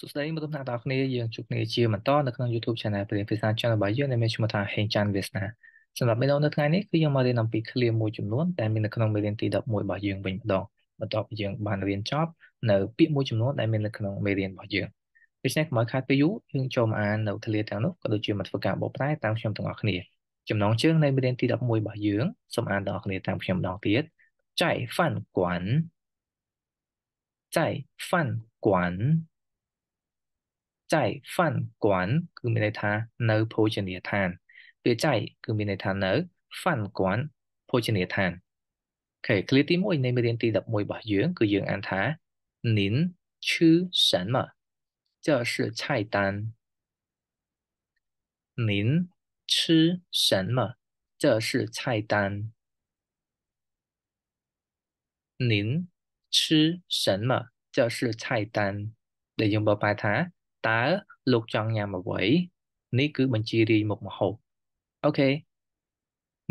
សួស្តីមកដល់អ្នកទាំងគ្នាយើងជួបគ្នាជាបន្តនៅក្នុង YouTube Channel ព្រៀនភាសាចិនរបស់យើងដែលមានឈ្មោះថា Heng Chan Vietnam សម្រាប់វីដេអូនៅថ្ងៃនេះគឺយើងមករៀនអំពីឃ្លាមួយចំនួនដែលមាននៅក្នុងមេរៀនទី11របស់យើងវិញម្ដងបន្ទាប់ពីយើងបានរៀនចប់នៅពាក្យមួយចំនួនដែលមាននៅក្នុងមេរៀនរបស់យើងដូច្នេះកុំឲ្យខាតពេលយូរយើងចូលមកអាននៅឃ្លាទាំងនោះក៏ដូចជាមកធ្វើការបកប្រែតាមខ្ញុំទាំងអស់គ្នាចំណងជើងនៃមេរៀនទី11របស់យើងសូមអានទាំងអស់គ្នាតាមខ្ញុំម្ដងទៀតចៃហ្វាន់គួនចៃហ្វាន់គួន គឺមានន័យថានៅភោជនីយដ្ឋានពេលចៃគឺមានន័យថានៅហ្វាន់គួនភោជនីយដ្ឋានអូខេឃ្លាទី1នៃមេរៀនទី11របស់យើងគឺយើងអានថា您吃什么这是菜单您吃什么这是菜单您吃什么这是菜单ដែលយើងបកប្រែថា តើលោកចង់ញ៉ាំអ្វីនេះគឺបញ្ជីរាយមុខម្ហូបអូខេ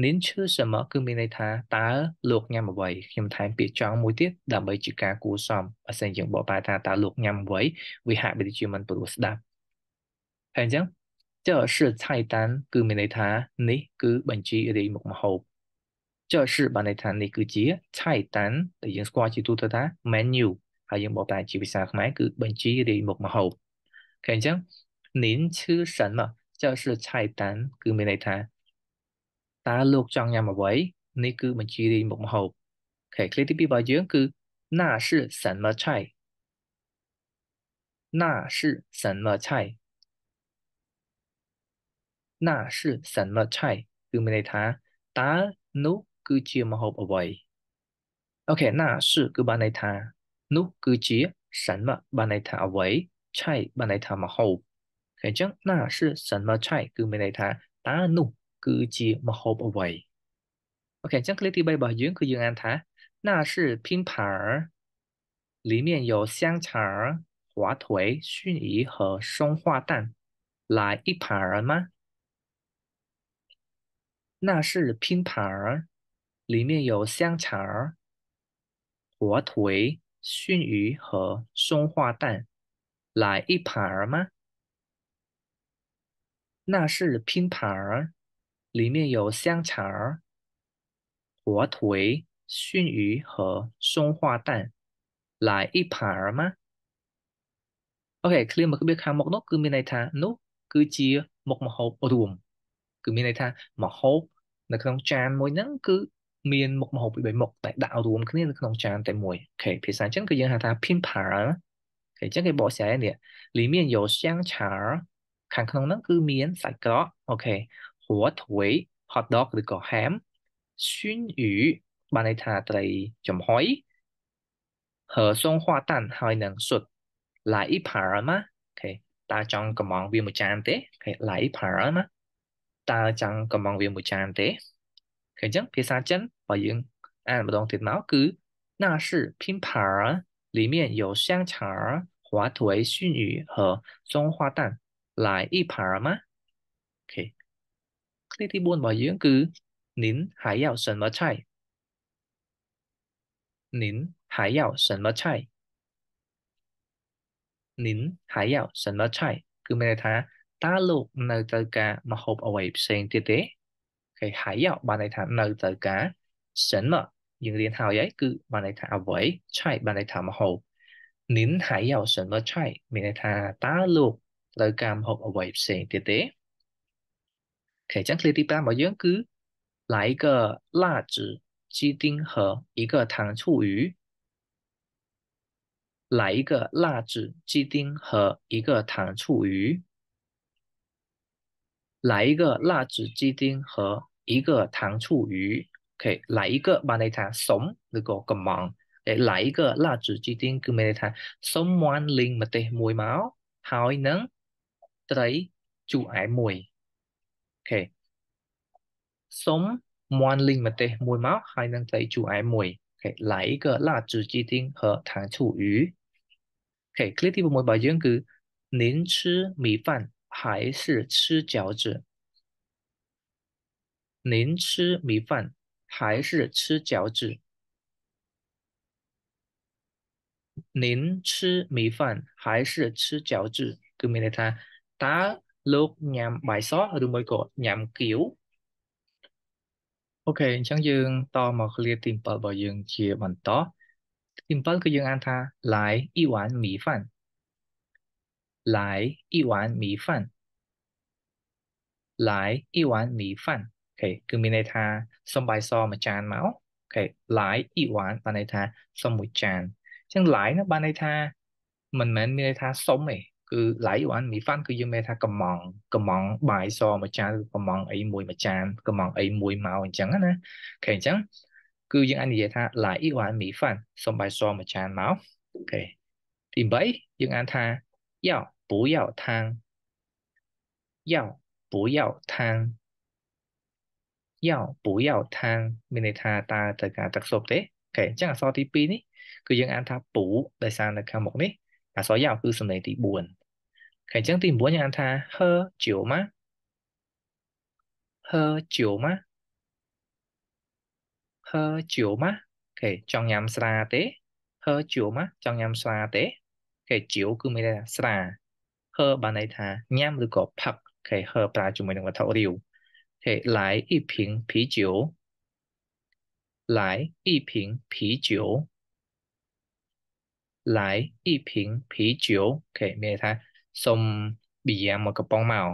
និនឈឺសមកគឺមានន័យថាតើលោកញ៉ាំអ្វីខ្ញុំថែមពាក្យចង់មួយទៀតដើម្បីជាការគួរសមបើសិនយើងបកប្រែថាតើលោកញ៉ាំអ្វីវាហាក់បីជាមិនព្រោះស្ដាប់ហើយអញ្ចឹង这是菜单គឺមានន័យថានេះគឺបញ្ជីរាយមុខម្ហូប这是បានន័យថានេះគឺជា菜单ដែលយើងស្គាល់ជាទូទៅថា menu ហើយយើងបកប្រែជាភាសាខ្មែរគឺបញ្ជីរាយមុខម្ហូប 可以讲您吃什么就是菜单គឺមានន័យថាតើលោកចង់ញ៉ាំអ្វីនេះគឺបញ្ជីរាយមុខម្ហូបអូខេឃ្លាទី2របស់យើងគឺ那是什么菜那是什么菜那是什么菜គឺមានន័យថាតើនោះគឺជាម្ហូបអ្វីអូខេ那是គឺបានន័យថានោះគឺជា什么បានន័យថាអ្វី ឆៃបានន័យថាម្ហូបអញ្ចឹងណា是什么菜គឺមានន័យថាតើនោះគឺជាម្ហូបអ្វីអូខេអញ្ចឹងឃ្លាទី3របស់យើងគឺយើងអានថា那是拼盘儿里面有香肠滑腿熏鱼和松花蛋来一盘儿吗那是拼盘儿里面有香肠火腿熏鱼和松花蛋 来一盘儿吗？那是拼盘儿，里面有香肠、火腿、熏鱼和松花蛋。来一盘儿吗អូខេឃ្លាមកពីខាងមុខនោះគឺមានន័យថានោះគឺជាមុខម្ហូបរួមគឺមានន័យថាម្ហូបនៅក្នុងចានមួយហ្នឹងគឺមានមុខម្ហូបពីរមុខតែដាក់រួមគ្នានៅក្នុងចានតែមួយអូខេភាសាអញ្ចឹងគឺយើងហៅថា pin គេអញ្ចឹងគេបកស្រាយនេះ里面有香肠ខាងក្នុងហ្នឹងគឺមានសាច់ក្រក OK ហួធ្វេ hot dog ឬក៏ ham ឈឿនយូបានន័យថាត្រីចំហុយហើយសងហួតាន់ហើយនឹងសុទ្ធឡៃផារម៉ាអូខេតើចង់កំងវាមួយចានទេអូខេឡៃផារម៉ាតើចង់កំងវាមួយចានទេអូខេអញ្ចឹងភាសាចិនបើយើងអានម្ដងទៀតមកគឺ那是拼盘里面有香肠儿华佗熏鱼和松花蛋来一盘吗？可以弟弟问我源哥您还要什么菜？您还要什么菜？您还要什么菜？哥们来谈大陆那在干嘛好我好意思对不对还要把你那在干什么 យើងរៀនហើយហើយគឺបានន័យថាអ្វីឆៃបានន័យថាម្ហូប您还要什么菜មានន័យថាតើលោកត្រូវការម្ហូបអ្វីផ្សេងទៀតទេអូខេអញ្ចឹងឃ្លាទី5របស់យើងគឺ来一个辣子鸡丁和一个糖醋鱼来一个辣子鸡丁和一个糖醋鱼来一个辣子鸡丁和一个糖醋鱼 អូខេ来一个បានន័យថាសុំឬក៏កំងតែ来一个辣子鸡丁គឺមានន័យថាសុំមាន់លីងម្ទេសមួយមកហើយនឹងត្រីជូរអែមមួយអូខេសុំមាន់លីងម្ទេសមួយមកហើយនឹងត្រីជូរអែមមួយអូខេ来一个辣子鸡丁和糖醋鱼អូខេឃ្លាទី6របស់យើងគឺ您吃米饭还是吃饺子您吃米饭 还是吃饺子？ 您吃米饭还是吃饺子គឺមានន័យថាតើលោកញ៉ាំបាយសឬមួយក៏ញ៉ាំគៀវអូខេអញ្ចឹងយើងតមកឃ្លាទី7របស់យើងជាបន្តទី7គឺយើងអានថា来一碗米饭来一碗米饭来一碗米饭អូ ខេគឺមានន័យថាសុំបាយសមួយចានមកអូខេ来一碗បានន័យថាសុំមួយចានអញ្ចឹង lại នោះបានន័យថាមិនមែនមានន័យថាសុំទេគឺឡៃវ៉ាន់មីហ្វាន់គឺយើងមានថាកំងកំងបាយសម្ចានឬកំងអីមួយមួយចានកំងអីមួយមកអញ្ចឹងណាអូខេអញ្ចឹងគឺយើងអាចនិយាយថាឡៃវ៉ាន់មីហ្វាន់សុំបាយសម្ចានមកអូខេទី3យើងអានថា要不要汤要不要汤 要不要汤 មានន័យថាតើត្រូវការទឹកស៊ុបទេ OK អញ្ចឹងអក្សរទី2នេះគឺយើងអានថា 不 ដែលសារនៅខាងមុខនេះអក្សរយ៉ាវគឺសំឡេងទី4 OK អញ្ចឹងទី9យើងអានថា喝酒吗喝酒吗喝酒吗 OK ចង់ញ៉ាំស្រាទេ喝酒吗 ចង់ញ៉ាំស្រាទេ OK 酒 គឺមានន័យថាស្រា 喝 បានន័យថាញ៉ាំឬក៏ផឹក OK 喝 ប្រើជាមួយនឹងវត្ថុរាវ ខេ来一瓶啤酒来一瓶啤酒来一瓶啤酒អូខេមានន័យថាសុំប៊ីយ៉ាមួយកំប៉ុងមក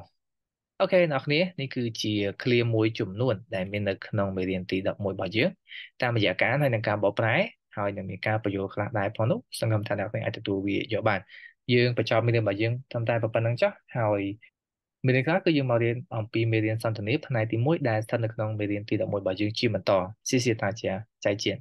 អូខេអ្នកគ្នានេះគឺជាឃ្លាមួយចំនួនដែលមាននៅក្នុងមេរៀនទី11របស់យើងតាមរយៈការហើយនឹងការបកប្រែហើយនឹងមានការបញ្យល់ខ្លះដែរផងនោះសង្ឃឹមថាអ្នកគ្នាអាចទទួលវាយកបានយើងបញ្ចប់មេរៀនរបស់យើងត្រឹមតែប៉ុណ្្នឹងចុះហើយ មេរៀនក្រោយគឺយើងមករៀនអំពីមេរៀនសន្ទនាផ្នែកទី1ដែលស្ថិតនៅក្នុងមេរៀនទី11របស់យើងជាបន្តសិស្សតាជាចៃជា